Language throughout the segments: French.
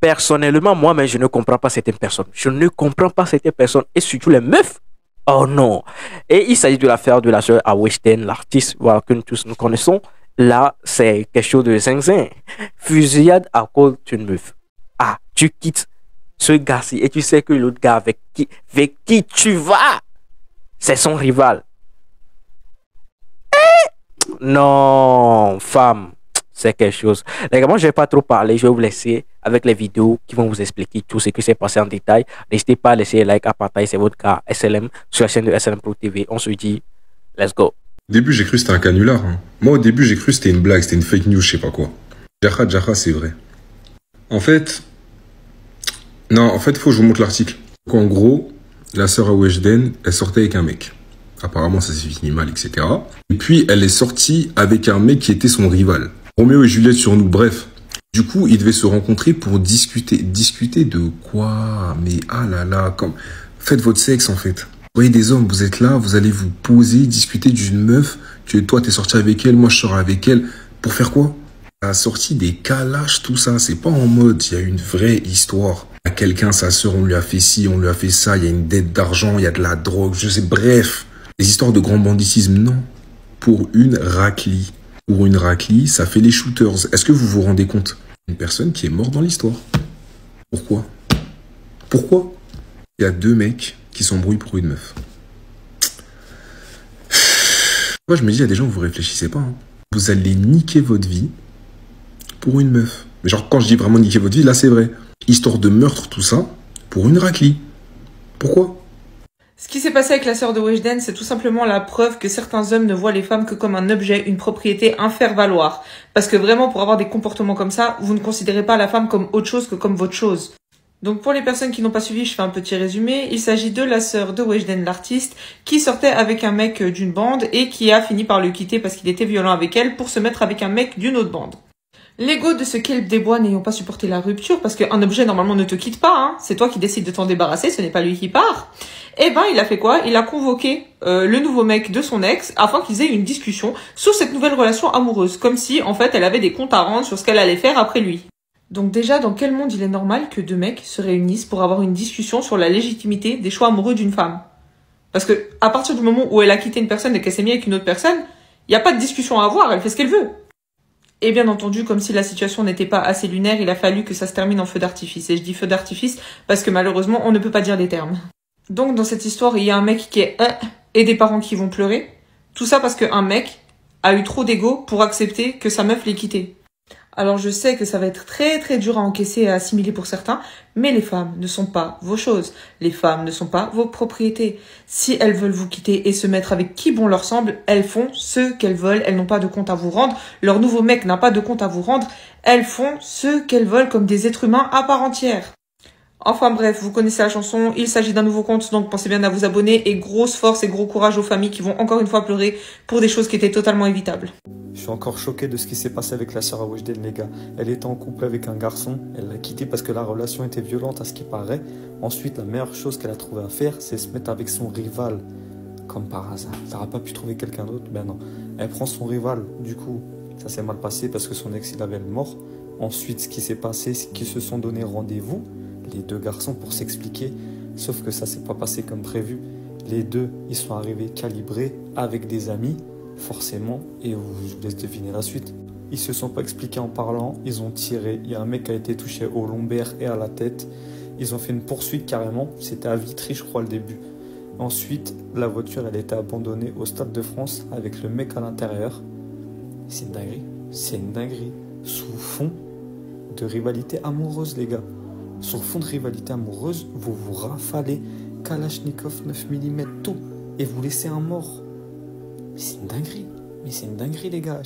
personnellement, moi, je ne comprends pas certaines personnes. Je ne comprends pas certaines personnes, et surtout les meufs. Oh non. Et il s'agit de l'affaire de la sœur à Weshden, l'artiste voilà, que nous tous nous connaissons. Là, c'est quelque chose de zinzin. Fusillade à cause d'une meuf. Ah, tu quittes ce gars-ci et tu sais que l'autre gars avec qui, avec qui tu vas, c'est son rival. Eh? Non, femme c'est quelque chose. Les gars, moi, je vais pas trop parler. Je vais vous laisser avec les vidéos qui vont vous expliquer tout ce qui s'est passé en détail. N'hésitez pas à laisser like, à partager. C'est votre cas SLM sur la chaîne de SLM Pro TV. On se dit, let's go. Au début, j'ai cru que c'était un canular. Hein. Moi, au début, j'ai cru que c'était une blague, c'était une fake news, je sais pas quoi. Jaha, Jaha, c'est vrai. En fait, non, en fait, il faut que je vous montre l'article. En gros, la sœur à Weshden, elle sortait avec un mec. Apparemment, ça s'est fini mal, etc. Et puis, elle est sortie avec un mec qui était son rival. Roméo et Juliette sur nous, bref. Du coup, ils devaient se rencontrer pour discuter. Discuter de quoi? Mais ah là là, comme... Faites votre sexe, en fait. Vous voyez des hommes, vous êtes là, vous allez vous poser, discuter d'une meuf, que toi, t'es sorti avec elle, moi, je sors avec elle. Pour faire quoi? La sortie des calages, tout ça, c'est pas en mode, il y a une vraie histoire. À quelqu'un, sa sœur, on lui a fait ci, on lui a fait ça, il y a une dette d'argent, il y a de la drogue, je sais, bref. Les histoires de grand banditisme, non. Pour une raclie pour une raclie, ça fait les shooters. Est-ce que vous vous rendez compte Une personne qui est morte dans l'histoire? Pourquoi? Pourquoi? Il y a deux mecs qui s'embrouillent pour une meuf. Moi, je me dis, il y a des gens, vous réfléchissez pas. Hein. Vous allez niquer votre vie pour une meuf. Mais genre, quand je dis vraiment niquer votre vie, là, c'est vrai. Histoire de meurtre, tout ça, pour une raclie. Pourquoi? Ce qui s'est passé avec la sœur de Weshden, c'est tout simplement la preuve que certains hommes ne voient les femmes que comme un objet, une propriété, un faire valoir. Parce que vraiment, pour avoir des comportements comme ça, vous ne considérez pas la femme comme autre chose que comme votre chose. Donc pour les personnes qui n'ont pas suivi, je fais un petit résumé. Il s'agit de la sœur de Weshden, l'artiste, qui sortait avec un mec d'une bande et qui a fini par le quitter parce qu'il était violent avec elle pour se mettre avec un mec d'une autre bande. L'ego de ce kelp des bois n'ayant pas supporté la rupture, parce qu'un objet normalement ne te quitte pas, hein, c'est toi qui décides de t'en débarrasser, ce n'est pas lui qui part. Eh ben, il a fait quoi? Il a convoqué euh, le nouveau mec de son ex afin qu'ils aient une discussion sur cette nouvelle relation amoureuse, comme si en fait elle avait des comptes à rendre sur ce qu'elle allait faire après lui. Donc déjà, dans quel monde il est normal que deux mecs se réunissent pour avoir une discussion sur la légitimité des choix amoureux d'une femme? Parce que à partir du moment où elle a quitté une personne et qu'elle s'est mise avec une autre personne, il n'y a pas de discussion à avoir, elle fait ce qu'elle veut. Et bien entendu, comme si la situation n'était pas assez lunaire, il a fallu que ça se termine en feu d'artifice. Et je dis feu d'artifice parce que malheureusement, on ne peut pas dire les termes. Donc dans cette histoire, il y a un mec qui est et des parents qui vont pleurer. Tout ça parce qu'un mec a eu trop d'ego pour accepter que sa meuf l'ait quitté. Alors je sais que ça va être très très dur à encaisser et à assimiler pour certains, mais les femmes ne sont pas vos choses. Les femmes ne sont pas vos propriétés. Si elles veulent vous quitter et se mettre avec qui bon leur semble, elles font ce qu'elles veulent. Elles n'ont pas de compte à vous rendre. Leur nouveau mec n'a pas de compte à vous rendre. Elles font ce qu'elles veulent comme des êtres humains à part entière. Enfin bref, vous connaissez la chanson, il s'agit d'un nouveau compte, donc pensez bien à vous abonner et grosse force et gros courage aux familles qui vont encore une fois pleurer pour des choses qui étaient totalement évitables. Je suis encore choqué de ce qui s'est passé avec la sœur à les gars. Elle était en couple avec un garçon, elle l'a quitté parce que la relation était violente à ce qui paraît. Ensuite, la meilleure chose qu'elle a trouvé à faire, c'est se mettre avec son rival. Comme par hasard. Elle n'aura pas pu trouver quelqu'un d'autre Ben non. Elle prend son rival. Du coup, ça s'est mal passé parce que son ex, il avait mort. Ensuite, ce qui s'est passé, c'est qu'ils se sont donné rendez-vous les deux garçons pour s'expliquer. Sauf que ça s'est pas passé comme prévu. Les deux, ils sont arrivés calibrés avec des amis, forcément, et je vous laisse deviner la suite. Ils se sont pas expliqués en parlant, ils ont tiré. Il y a un mec qui a été touché au lombaire et à la tête. Ils ont fait une poursuite carrément. C'était à Vitry, je crois, le début. Ensuite, la voiture, elle a été abandonnée au Stade de France avec le mec à l'intérieur. C'est une dinguerie. C'est une dinguerie. Sous fond de rivalité amoureuse, les gars. Sur fond de rivalité amoureuse, vous vous rafalez Kalachnikov 9 mm tout et vous laissez un mort. C'est une dinguerie. Mais c'est une dinguerie, les gars.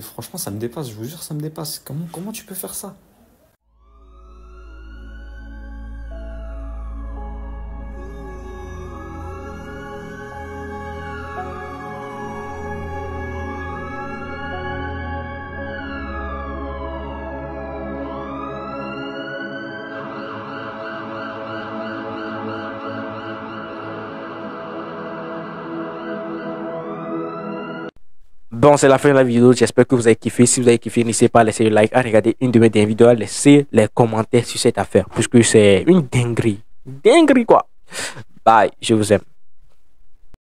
franchement, ça me dépasse. Je vous jure, ça me dépasse. Comment, comment tu peux faire ça? C'est la fin de la vidéo. J'espère que vous avez kiffé. Si vous avez kiffé, n'hésitez pas à laisser le like, à regarder une de mes vidéos, à laisser les commentaires sur cette affaire. Puisque c'est une dinguerie. Dinguerie, quoi. Bye. Je vous aime.